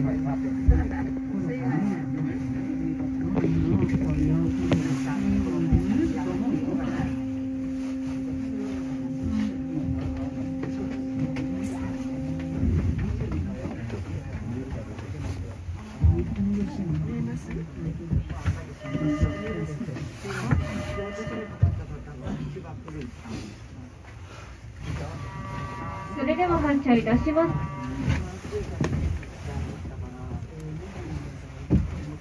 それでは発車いたします。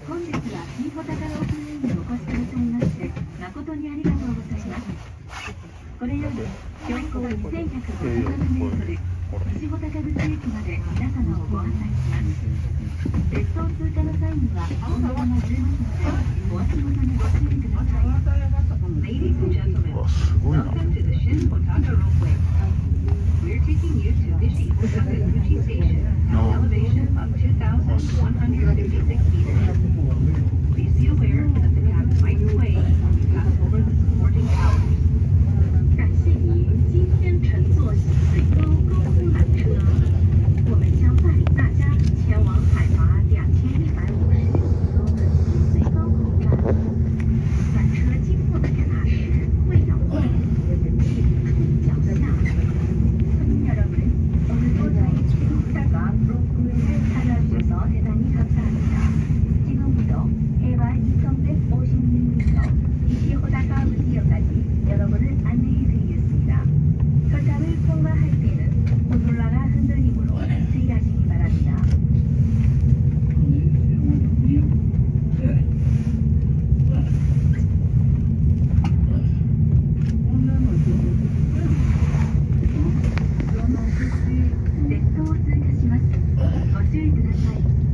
本日は。新穂高ロープウェイにお越しくださいまして誠にありがとうございます。これより標高2150メートル西穂高口駅まで皆様をご案内します。鉄道通過の際には温度がずれます。のでお足元にご注意ください。Ladies and gentlemen, welcome to the Shin Otaka Ropeway. We're taking you to Nishi Otaka Gucci Station, 注意ください。